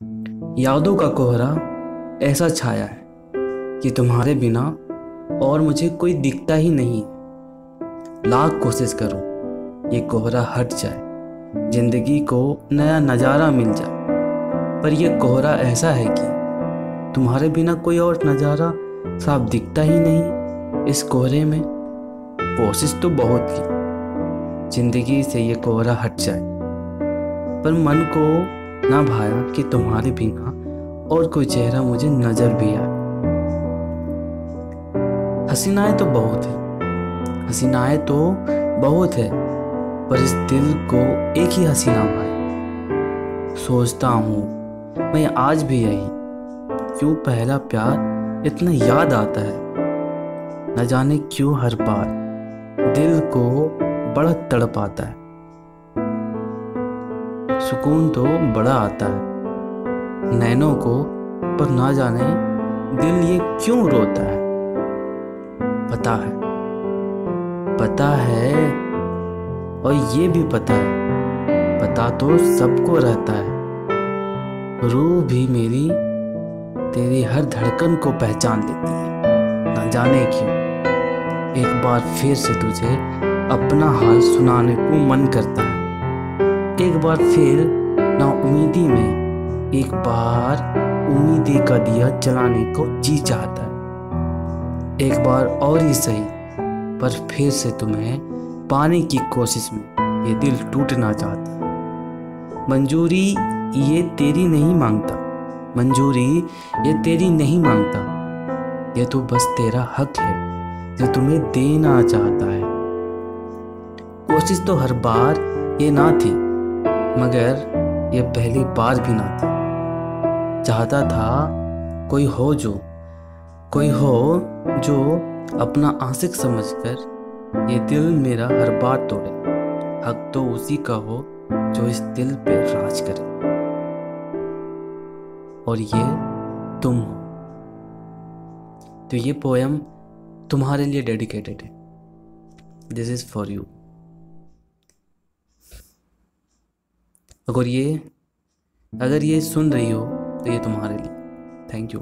यादों का कोहरा ऐसा छाया है कि तुम्हारे बिना और मुझे कोई दिखता ही नहीं। लाख कोशिश करो, ये कोहरा हट जाए, ज़िंदगी को नया नज़ारा मिल जाए। पर यह कोहरा ऐसा है कि तुम्हारे बिना कोई और नज़ारा साफ़ दिखता ही नहीं। इस कोहरे में कोशिश तो बहुत की, ज़िंदगी से ये कोहरा हट जाए। पर मन को ना भाया कि तुम्हारे बिना और कोई चेहरा मुझे नज़र भी आए। हसीनाएँ तो बहुत है। हसीनाएँ तो बहुत है, पर इस दिल को एक ही हसीना भाई सोचता हूँ, मैं आज भी यही। क्यों पहला प्यार इतना याद आता है? न जाने क्यों हर बार दिल को बड़ा तड़प आता है। सुकून तो बड़ा आता है। नैनों को पर ना जाने दिल ये क्यों रोता है? पता है। पता है और ये भी पता है। पता तो सबको रहता है। रूह भी मेरी तेरी हर धड़कन को पहचान लेती है। ना जाने क्यों। एक बार फिर से तुझे अपना हाल सुनाने को मन करता है। एक बार फिर ना उम्मीदी में एक बार उम्मीदी का दिया जलाने को जी चाहता है। एक बार और ही सही, पर फिर से तुम्हें पाने की कोशिश में ये दिल टूटना चाहता मंजूरी ये तेरी नहीं माँगता। मंजूरी ये तेरी नहीं माँगता। ये तो बस तेरा हक है, जो तुम्हें देना चाहता है। कोशिश तो हर बार ये ना थी मगर ये पहली बार भी ना था। चाहता था कोई हो जो, कोई हो जो अपना आशिक समझकर ये दिल मेरा हर बार तोड़े, हक तो उसी का हो जो इस दिल पे राज करे। और ये तुम हो। तो ये पोयम तुम्हारे लिए डेडिकेटेड है। दिस इज़ फॉर यू अगर ये अगर ये सुन रही हो तो ये तुम्हारे लिए। Thank you